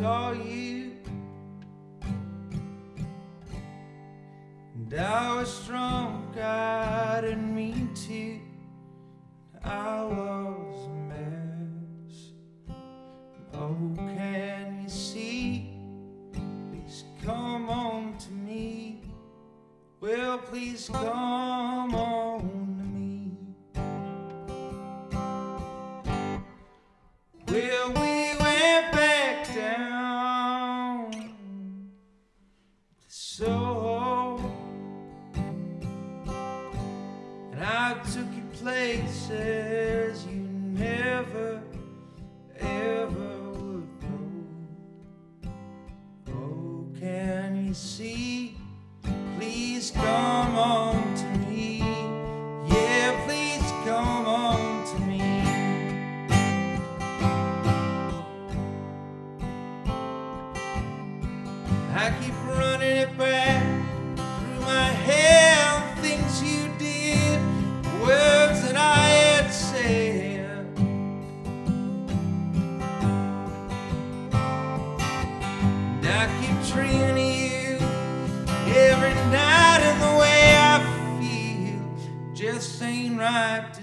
saw you. And I was drunk, I didn't mean to. I was a mess. Oh, can you see? Please come on to me. Well, please come on. I took you places you never ever would go. Oh, can you see? Please come on to me. Yeah, please come on to me. I keep I keep treating you every night in the way I feel. Just ain't right.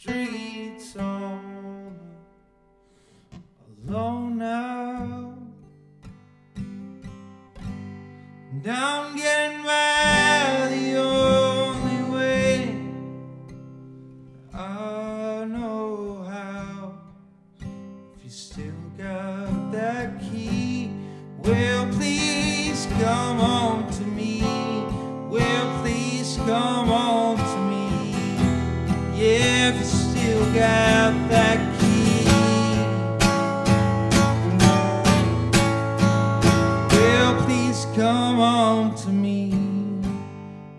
Streets all alone now. I'm getting by the only way I know how. If you still got that key, well, please come on that key. Well, please come on to me.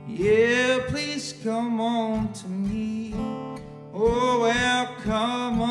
Yeah, please come on to me. Oh, well, come